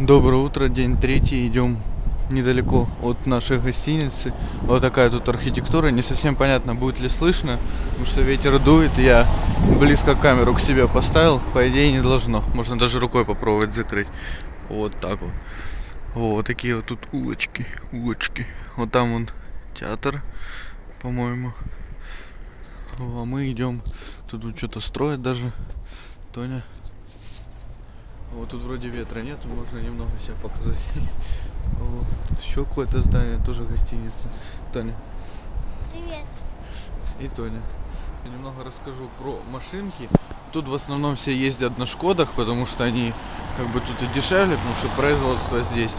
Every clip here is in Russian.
Доброе утро, день третий, идем недалеко от нашей гостиницы. Вот такая тут архитектура, не совсем понятно, будет ли слышно, потому что ветер дует, я близко камеру к себе поставил, по идее не должно. Можно даже рукой попробовать закрыть. Вот так вот. Вот такие вот тут улочки, улочки. Вот там вон театр, по-моему. А мы идем, тут что-то строят даже. Тоня вот тут вроде ветра нету, можно немного себя показать. Вот, тут еще какое-то здание, тоже гостиница. Тоня. Привет. И Тоня. Я немного расскажу про машинки. Тут в основном все ездят на Шкодах, потому что они как бы тут и дешевле, потому что производство здесь.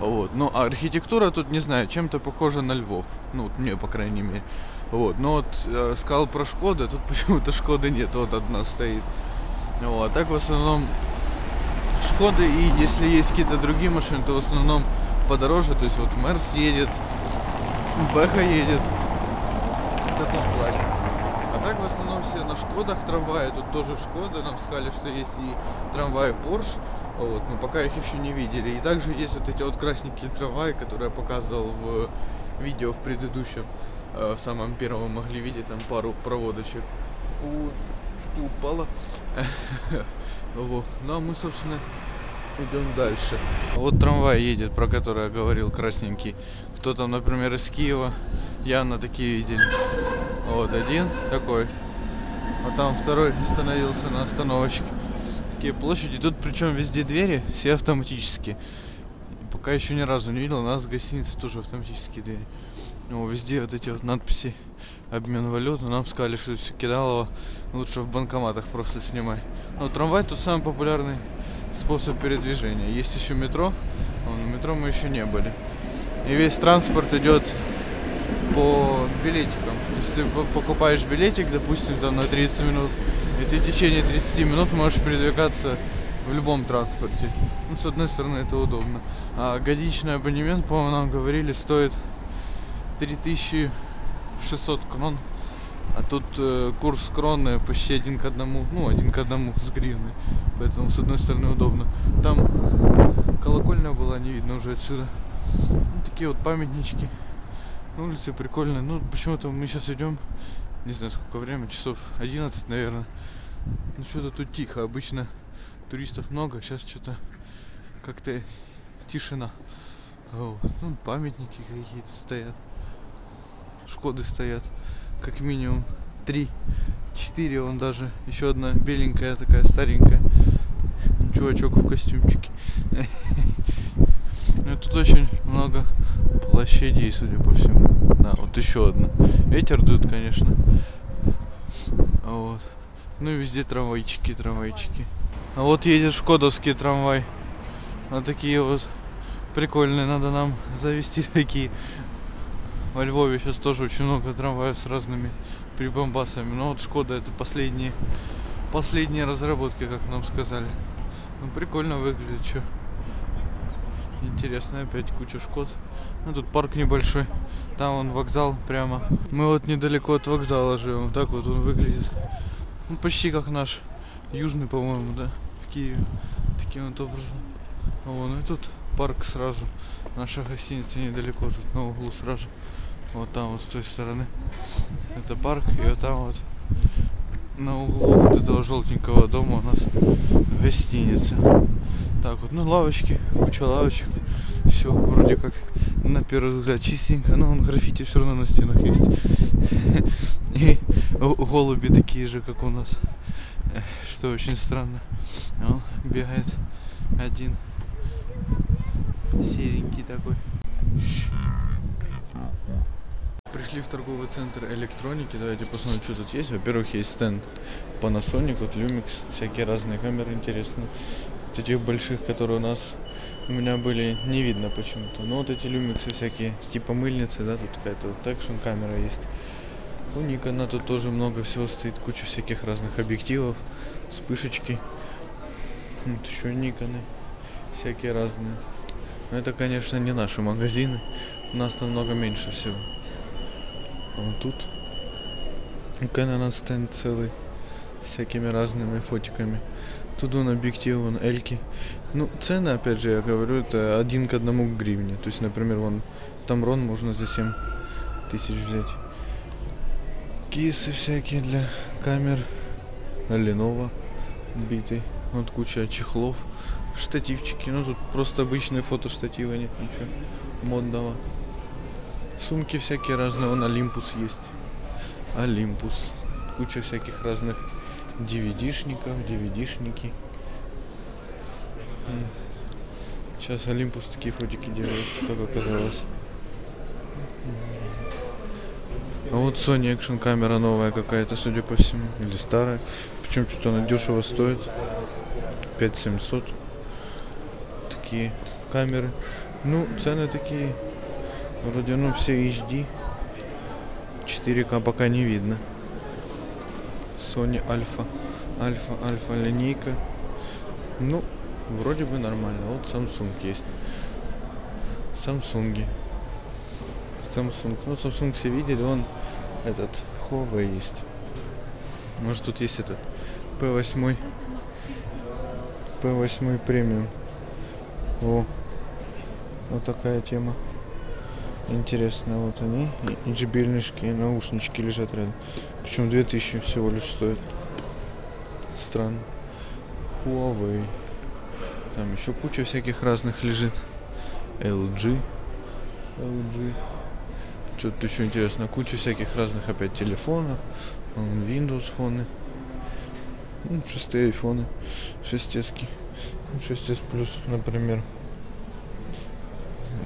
Вот. Ну, а архитектура тут, не знаю, чем-то похожа на Львов. Ну, вот мне, по крайней мере. Вот. Но вот э, сказал про Шкоды, тут почему-то Шкоды нет, вот одна стоит. Вот. А так в основном Шкоды и если есть какие-то другие машины, то в основном подороже. То есть вот Мерс едет, Бэха едет. В таком. А так в основном все на Шкодах трамваи. Тут тоже Шкоды. Нам сказали, что есть и трамваи Порш. Вот, но пока их еще не видели. И также есть вот эти вот красненькие трамваи, которые я показывал в видео в предыдущем. Э, в самом первом могли видеть там пару проводочек. О, что упало. Вот. Ну а мы, собственно, идем дальше. Вот трамвай едет, про который я говорил, красненький. Кто там, например, из Киева, явно такие видели. Вот один такой. А там второй остановился на остановочке. Такие площади. Тут причем везде двери, все автоматические. Пока еще ни разу не видел, у нас в гостинице тоже автоматические двери. Ну, везде вот эти вот надписи обмен валют. Нам сказали, что все кидалово лучше в банкоматах просто снимай. Но трамвай тут самый популярный способ передвижения. Есть еще метро, но на метро мы еще не были. И весь транспорт идет по билетикам. То есть ты покупаешь билетик, допустим, там на 30 минут, и ты в течение 30 минут можешь передвигаться в любом транспорте. Ну, с одной стороны, это удобно. А годичный абонемент, по-моему, нам говорили, стоит 3600 крон. А тут э, курс кроны почти один к одному, ну, один к одному с гривной. Поэтому, с одной стороны, удобно. Там колокольня была, не видно уже отсюда. Ну, такие вот памятнички. На улице прикольно. Ну, почему-то мы сейчас идем, не знаю, сколько время, часов 11, наверное. Ну, что-то тут тихо. Обычно туристов много, сейчас что-то как-то тишина. Вот. Ну, памятники какие-то стоят. Шкоды стоят как минимум три, четыре, он даже еще одна беленькая такая старенькая. Чувачок в костюмчике. Ну тут очень много площадей, судя по всему. Да, вот еще одна. Ветер дует, конечно. Вот. Ну и везде трамвайчики, трамвайчики. А вот едет шкодовский трамвай. Вот такие вот прикольные. Надо нам завести такие во Львове сейчас тоже очень много трамваев с разными прибамбасами. Но вот Шкода это последние, последние разработки, как нам сказали. Ну, прикольно выглядит, что. Интересно, опять куча Шкод. Ну, тут парк небольшой. Там он вокзал прямо. Мы вот недалеко от вокзала живем. Так вот он выглядит. Ну, почти как наш южный, по-моему, да, в Киеве. Таким вот образом. Вон, ну и тут парк сразу. Наша гостиница недалеко, тут на углу сразу. Вот там вот с той стороны. Это парк, и вот там вот на углу вот этого желтенького дома у нас гостиница. Так вот, ну лавочки, куча лавочек. Все вроде как на первый взгляд чистенько, но он граффити все равно на стенах есть. И голуби такие же, как у нас. Что очень странно. Он бегает один серенький такой. Пришли в торговый центр электроники. Давайте посмотрим, что тут есть. Во-первых, есть стенд Panasonic, вот Lumix, всякие разные камеры интересные. Вот этих больших, которые у нас у меня были, не видно почему-то. Но вот эти Lumix всякие, типа мыльницы, да, тут какая-то вот экшн камера есть. У Никона тут тоже много всего стоит, куча всяких разных объективов, вспышечки. Вот еще Никоны, всякие разные. Но это, конечно, не наши магазины. У нас намного меньше всего. Вот тут у Кэнона стенд целый всякими разными фотиками. Тут он объектив, вон эльки. Ну, цены, опять же, я говорю, это один к одному к гривне. То есть, например, вон Тамрон можно за 7 тысяч взять. Кисы всякие для камер. Lenovo битый. Вот куча чехлов. Штативчики. Ну, тут просто обычные фотоштативы, нет ничего модного. Сумки всякие разные. Вон Олимпус есть. Олимпус. Куча всяких разных DVD-шников, DVD-шники. Сейчас Олимпус такие фотики делает, как оказалось. А вот Sony Action камера новая какая-то, судя по всему. Или старая. Причем что-то она дешево стоит. 5700. Такие камеры. Ну, цены такие. Вроде, ну, все HD. 4К пока не видно. Sony Alpha. Альфа, альфа линейка. Ну, вроде бы нормально. Вот Samsung есть. Samsung. Samsung. Ну, Samsung все видели, он этот Huawei есть. Может тут есть этот P8. P8 премиум. О, вот такая тема. Интересно, вот они, HBL-шки, наушнички лежат рядом. Причем 2000 всего лишь стоят. Странно. Huawei. Там еще куча всяких разных лежит. LG. LG. Что-то еще интересно. Куча всяких разных опять телефонов. Windows фоны. Ну, шестые айфоны. Шестески. Ну, 6s плюс, например.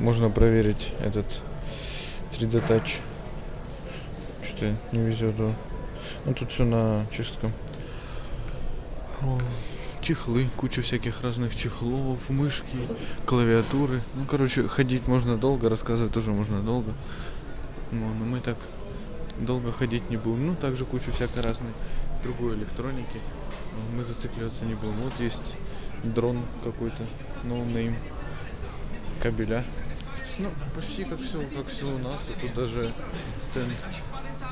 Можно проверить этот 3D Touch. Что-то не везет. его. Ну тут все на чешском. Чехлы, куча всяких разных чехлов, мышки, клавиатуры. Ну, короче, ходить можно долго, рассказывать тоже можно долго. Ну, но мы так долго ходить не будем. Ну, также куча всякой разной другой электроники. Но Мы зацикливаться не будем. Вот есть дрон какой-то, name, кабеля. Ну, почти как все, как все у нас. И тут даже стенд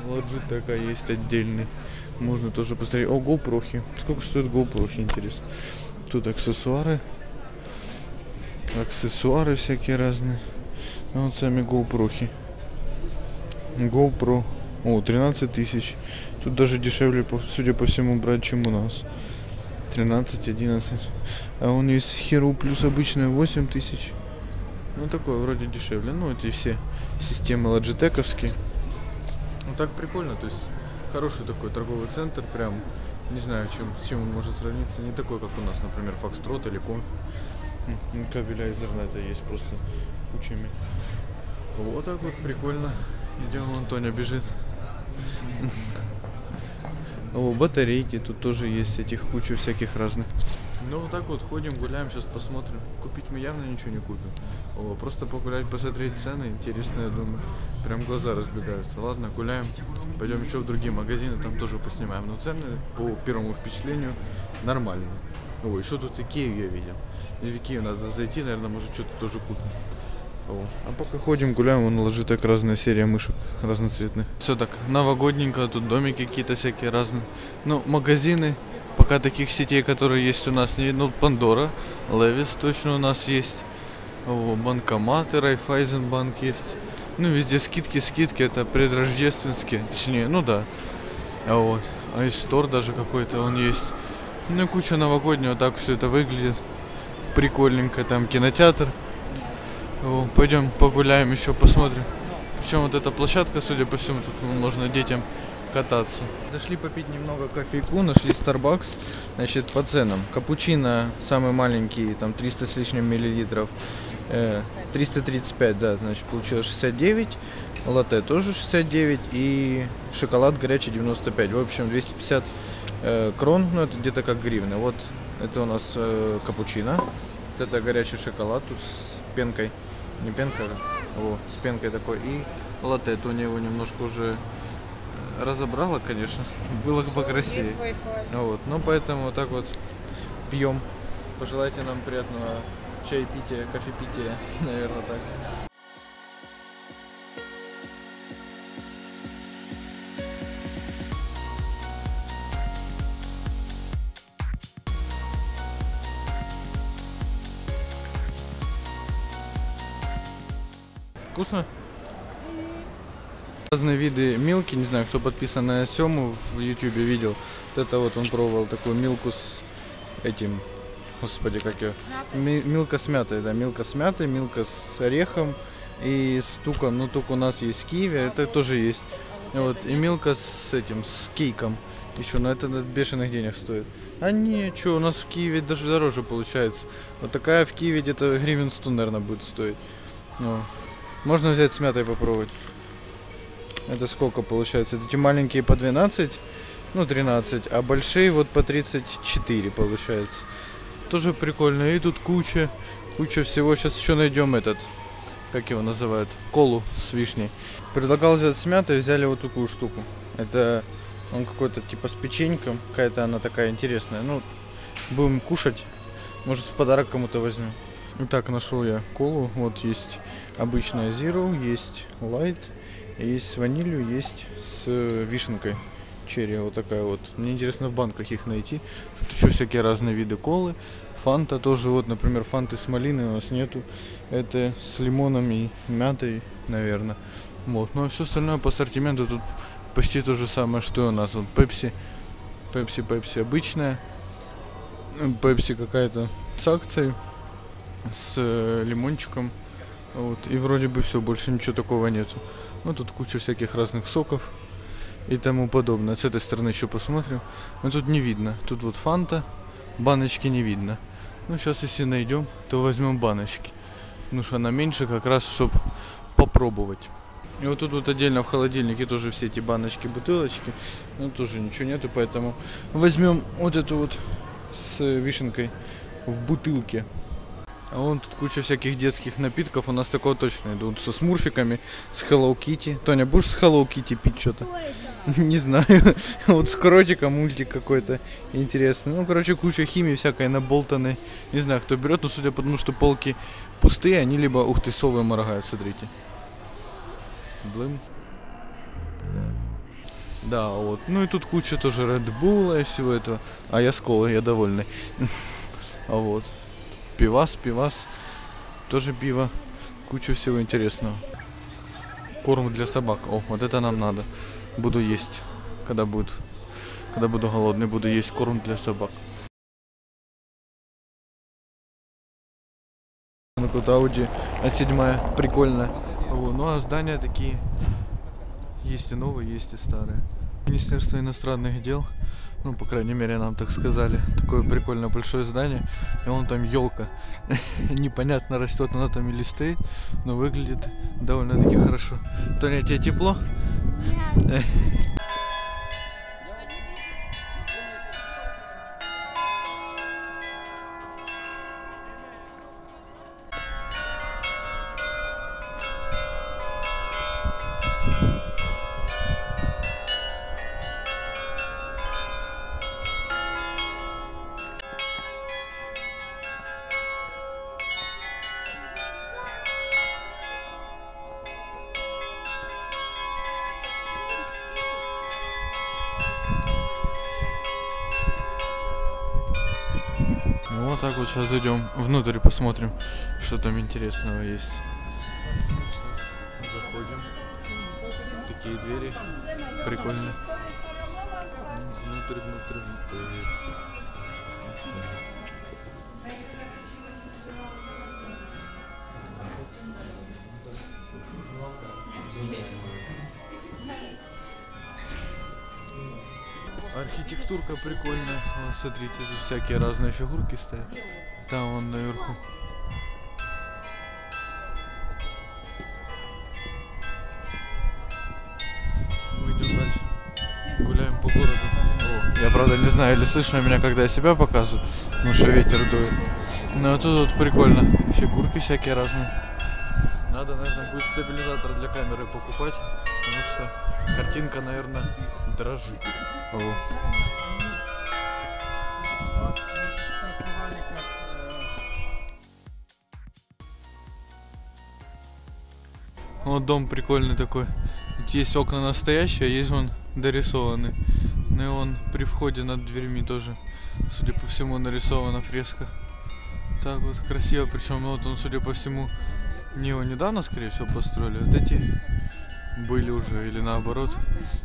Logitech такая есть отдельный. Можно тоже посмотреть. О, GoPro. Сколько стоит GoPro, интересно. Тут аксессуары. Аксессуары всякие разные. А вот сами GoPro. GoPro. О, 13 тысяч. Тут даже дешевле, судя по всему, брать, чем у нас. 13-11. А он есть Hero плюс обычная 8 тысяч. Ну, такое вроде дешевле. Ну, эти все системы лоджитековские. Ну, так прикольно, то есть хороший такой торговый центр, прям, не знаю, чем, с чем он может сравниться. Не такой, как у нас, например, Фокстрот или Конф. Кабеля Ethernet есть просто кучами. Вот так вот прикольно. Идем, вон Тоня бежит. О, батарейки тут тоже есть, этих куча всяких разных. Ну вот так вот ходим, гуляем, сейчас посмотрим. Купить мы явно ничего не купим. О, просто погулять, посмотреть цены, интересно, я думаю. Прям глаза разбегаются. Ладно, гуляем. Пойдем еще в другие магазины, там тоже поснимаем. Но цены, по первому впечатлению, нормальные. О, еще тут Икею я видел. И в Икею надо зайти, наверное, может что-то тоже купим. А пока ходим, гуляем, он ложит так разная серия мышек разноцветных. Все так новогодненько, тут домики какие-то всякие разные. Ну, магазины, пока таких сетей, которые есть у нас, не ну, Пандора, Левис точно у нас есть. О, банкоматы, Райфайзенбанк есть. Ну, везде скидки, скидки, это предрождественские, точнее, ну да. А вот, а и стор даже какой-то он есть. Ну, куча новогоднего, так все это выглядит. Прикольненько, там кинотеатр. О, Пойдем погуляем еще, посмотрим. Причем вот эта площадка, судя по всему, тут можно детям кататься. Зашли попить немного кофейку, нашли Starbucks, значит, по ценам. Капучино самый маленький, там 300 с лишним миллилитров. Э, 335, да, значит, получилось 69. Латте тоже 69 и шоколад горячий 95. В общем, 250 э, крон, ну это где-то как гривны. Вот это у нас э, капучино. Вот это горячий шоколад тут с пенкой. Не пенка, о, с пенкой такой. И латте, то у него немножко уже э, разобрала, конечно. Было бы покрасивее. Вот, ну поэтому вот так вот пьем. Пожелайте нам приятного чаепития, кофепития, наверное, так. Вкусно? Разные виды милки, не знаю, кто подписан на Сему в Ютубе видел. Вот это вот он пробовал такую милку с этим, господи, как ее, Ми- милка с мятой, да, милка с мятой, милка с орехом и с туком. Ну, тук у нас есть в Киеве, это тоже есть. Вот, и милка с этим, с кейком еще, но это бешеных денег стоит. А не, что, у нас в Киеве даже дороже получается. Вот такая в Киеве где-то гривен 100, наверное, будет стоить. Ну, можно взять с мятой попробовать. Это сколько получается? Эти маленькие по 12, ну 13, а большие вот по 34 получается. Тоже прикольно. И тут куча, куча всего. Сейчас еще найдем этот, как его называют, колу с вишней. Предлагал взять с мятой, взяли вот такую штуку. Это он какой-то типа с печеньком, какая-то она такая интересная. Ну, будем кушать. Может в подарок кому-то возьмем. Итак, нашел я колу. Вот есть обычная Zero, есть Light, есть с ванилью, есть с вишенкой. Черри вот такая вот. Мне интересно в банках их найти. Тут еще всякие разные виды колы. Фанта тоже, вот, например, фанты с малиной у нас нету. Это с лимоном и мятой, наверное. Вот. Ну а все остальное по ассортименту тут почти то же самое, что и у нас. Вот Пепси, Пепси, Пепси обычная. Пепси какая-то с акцией, с э, лимончиком. Вот. И вроде бы все, больше ничего такого нету. Ну тут куча всяких разных соков и тому подобное. С этой стороны еще посмотрим. Но тут не видно. Тут вот фанта, баночки не видно. Ну сейчас если найдем, то возьмем баночки. Ну что она меньше как раз, чтобы попробовать. И вот тут вот отдельно в холодильнике тоже все эти баночки, бутылочки. Ну тоже ничего нету, поэтому возьмем вот эту вот с вишенкой в бутылке. А вон тут куча всяких детских напитков. У нас такого точно идут со смурфиками, с Hello Kitty. Тоня, будешь с Hello Kitty пить что-то? Не знаю. Вот с кротиком мультик какой-то интересный. Ну, короче, куча химии всякой наболтанной. Не знаю, кто берет, но судя по тому, что полки пустые, они либо, ух ты, совы моргают, смотрите. Блым. Да, вот. Ну и тут куча тоже Red Bull и всего этого. А я с колой, я довольный. А вот. Пивас, пивас. Тоже пиво. Куча всего интересного. Корм для собак. О, вот это нам надо. Буду есть. Когда будет. Когда буду голодный, буду есть корм для собак. Ну тут Audi А7 прикольно. Вот. Ну а здания такие есть и новые, есть и старые. Министерство иностранных дел, ну, по крайней мере, нам так сказали. Такое прикольное большое здание. И вон там елка. Непонятно, растет она там или стоит, но выглядит довольно-таки хорошо. Тоня, тебе тепло? Нет. Так вот сейчас зайдем внутрь и посмотрим, что там интересного есть. Заходим. Такие двери прикольные. Внутрь, внутрь, внутрь. Архитектурка прикольная. Вон, смотрите, тут всякие разные фигурки стоят. Там вон наверху. Мы идем дальше. Гуляем по городу. О, я правда не знаю, или слышно меня, когда я себя показываю, потому что ветер дует. Но а тут вот прикольно. Фигурки всякие разные. Надо, наверное, будет стабилизатор для камеры покупать, потому что картинка, наверное, дрожит. Вот дом прикольный такой. Есть окна настоящие, а есть вон дорисованный. Ну и он при входе над дверьми тоже, судя по всему, нарисована фреска. Так вот красиво, причем ну, вот он, судя по всему, Не его недавно, скорее всего, построили. Вот эти были уже, или наоборот.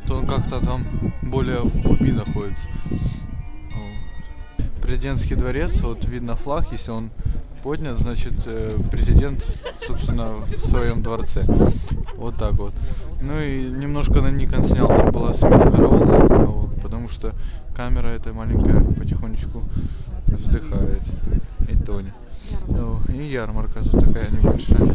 То он как-то там более в глуби находится. Президентский дворец, вот видно флаг, если он поднят, значит, э, президент, собственно, в своем дворце. Вот так вот. Ну и немножко на Никон снял, там была смена караулов, потому что камера эта маленькая потихонечку вздыхает и тонет. И ярмарка тут такая небольшая.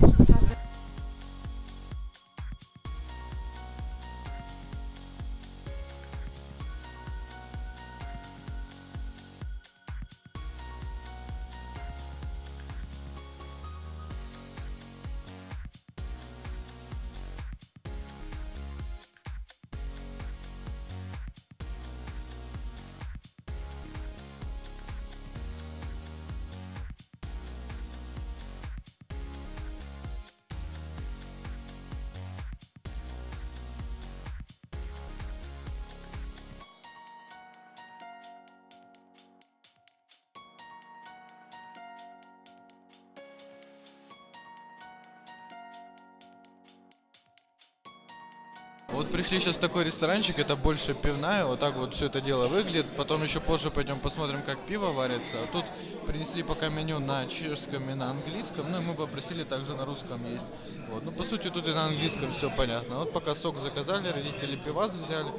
Вот пришли сейчас в такой ресторанчик, это больше пивная, вот так вот все это дело выглядит. Потом еще позже пойдем посмотрим, как пиво варится. А тут принесли пока меню на чешском и на английском, ну и мы попросили также на русском есть. Вот, ну по сути тут и на английском все понятно. Вот пока сок заказали, родители пивас взяли.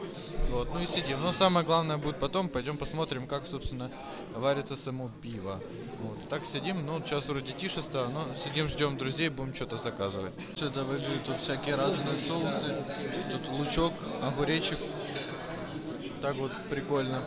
Вот, ну и сидим. Но самое главное будет потом, пойдем посмотрим, как, собственно, варится само пиво. Вот, так сидим, ну сейчас вроде тише стало, но сидим, ждем друзей, будем что-то заказывать. Все это выглядит, тут всякие разные соусы, тут лучок, огуречек. Так вот прикольно.